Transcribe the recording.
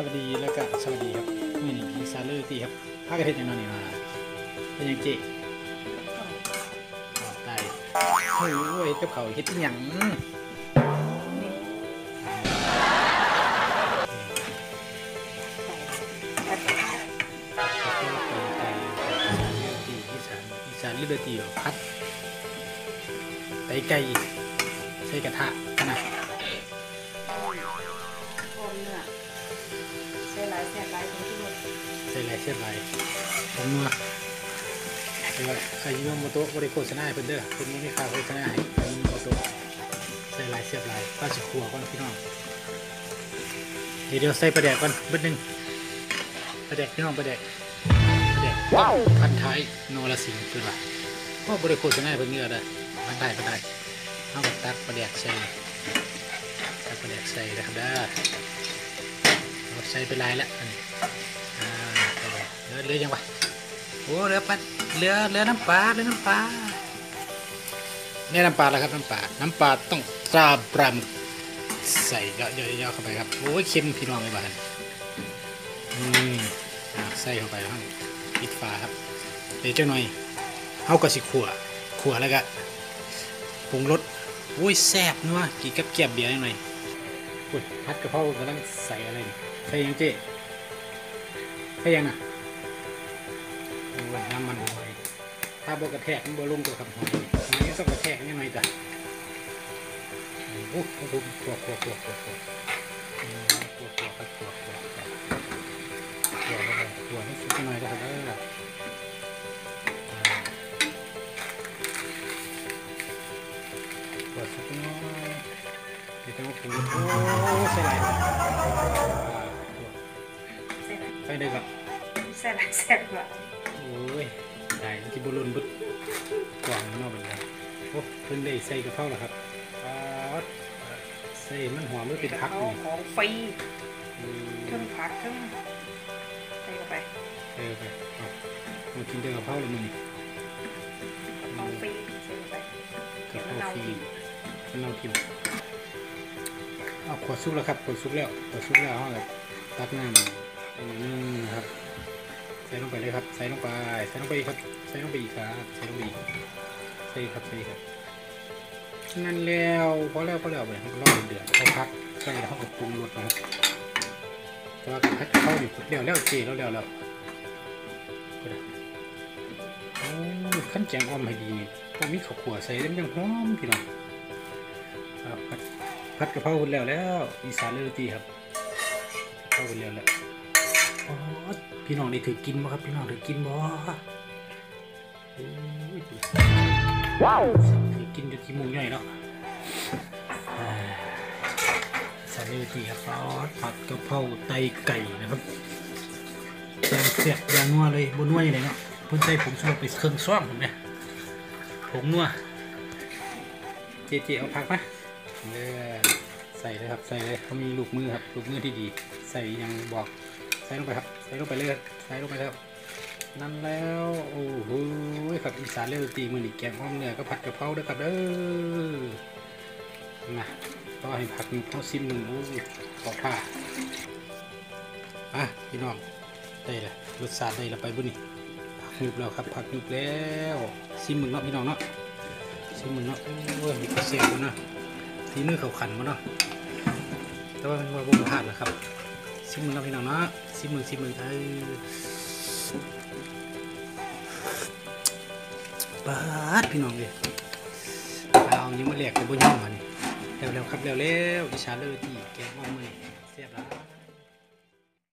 สวัสดีแล้วก็สวัสดีครับมื่นี้อีสานเลอร์ตีครับพากันเฮ็ดหยังนอนนี่มาเป็นยังเจ๊อ๋อตายโอ้ยโอ้ยเจ้าเขาเฮ็ดอีหยังอีสานอีสานเลอร์ตีเหรอพัดไตไก่ใส่กระทะนะ ใส่ไรเสียบไรผมนัวแต่ว่ายืมโมโตะบริโภคชนะเพิ่นเด้อเพิ่นบ่มีค่าโฆษณาให้เพิ่นโมโตะใส่ไรเสียบไรป้าสิครัวก่อนพี่น้องเดี๋ยวเดี๋ยวใส่ปลาแดกก่อนเบิดหนึงปลาแดกพี่น้องปลาแดกปลาแดกพันท้ายโนรสิงห์เพิ่นว่าก็บริโภคชนะเพิ่นเงื่อได้อพันได้พันได้เอากับตักปลาแดกใส่ตักปลาแดกใส่นะครับเด้อใส่ไปหลายแล้วอันนี้ อ่าไปเลยเหลื อเหลือยังวะโอ้เหลือปัดเหลือเหลือน้ำปลาเหลือน้ำปลาเนี่ยน้ำปลาแล้วครับน้ำปลาน้ำปลาต้องตราบรำใส่เยอะเยอะเข้าไปครับโอ้ยเค็มพี่น้องเลยบ้านอืมใส่เข้าไปครับปิดฝาครับเดี๋ยวเจ้าหน่อยเอากระสิขั่วขั่วแล้วก็ปรุงรสโอ้ยแซ่บนัวกินกับเกี๊ยบเบียร์หน่อยอุ้ยพัดกระเพรากำลังใส่อะไรใส่ยังเจ๊แค่ยังน่ะ โอ้น้ำมันหอย ถ้าบกระแทกมันบลงตัวกับหอยหอยต้องกระแทกยังไงจ้ะโอ้โหโอ้โหตัวตัวตัวตัวตัวอืมตัวตัวครับตัวตัวตัวตัวเข้าไปตัวนี่สุดหน่อยนะครับเด้ออ่าตัวสุดน้อยเดี๋ยวจะมาปรุงโอ้ใส่หลายอ่าตัวใส่หลายใส่ได้ครับใส่ หลายแซ่บกว่าโอ้ยได้ที่บุรุนบุดกล่องมันเนอกเป็นไงโอ้เพิ่นได้ใส่กระเพราแล้วครับป๊าดใส่มันหอมมันเป็นพักเอานี่ของฟรีอืมเครื่องผักเครื่องใส่เข้าไปเออไปเอามากินแต่กระเพราเลยมึงของฟรีใส่เข้าไปกระเพราฟรีมันเรากินเอาขวดซุปแล้วครับขวดซุปแล้วขวดซุปแล้วเอาแบบตักน้ำไปนิดนึงนะครับใส่ ลงไปเลยครับ ใส่ลงไปใส่ลงไปครับ ใส่ลงไปอีกครับ ใส่ลงไปอีกใส่ครับใส่ครับนั่นแล้วพอแล้วพอแล้วไปรับเดือดเขาพักใส่แล้วเขาก็ปรุงรสนะครับแต่ว่าพัดเข้าอยู่เดี๋ยวแล้วเจแล้วแล้วแล้วโอ้ขั้นแจงอ้อมให้ดีนี่พอมีข้าวขัวใส่แล้วมันยังหอมพี่น้องครับพัดพัดกะเพราคุณแล้วแล้วอีสานเลยตีครับกะเพราคุณแล้วแล้ว พี่น้องได้ถือกินบ่ครับ พี่น้องถือกินบ่โอ้ยว้าวถือกินจนขี้มูกย่อยเนาะอ่าใส่เลยทีครับซอสผัดกะเพราไตไก่นะครับยางเสียบอย่างนัวเลยบนนัวอย่างไรเนาะเพิ่นใส่ผงชูรสไปเครื่องซ้อมผมเนี่ยผงนัวเจเจเอาผักมาเออใส่เลยครับใส่เลยเขามีลูกมือครับลูกมือที่ดี ใส่ยังบอก ใส่ลงไปครับใส่ลงไปเลยครับใส่ลงไปครับ นั่นแล้วโอ้โหครับอีสานเลือตีมือนี่แกงอ้อมเนื้อก็ผัดกะเพราด้วยครับเด้อมาก็ให้ผักหนึ่งเข้าซิมหนึ่งโอ้ยขอท่าอะพี่น้องได้ละรสชาติได้ละไปบุญนี่ผักหยุบแล้วครับผักหยุบแล้วซิมมึงเนาะพี่น้องเนาะซิมมึงเนาะโอ้ยมีกระเสียบแล้วนะทีมือเขาขันมาเนาะแต่ว่ามันว่าบ่พลาดนะครับ ซิมมึงเราะพี่น้องเนาะสิบหมื่นสิบหมื่นเออปาดพี่น้องเลยเอายังมาแหลกกับบนย่อมานี่เร็วๆครับเร็วๆอิชาเลอร์ที่แกงว่ามือเสียบแล้ว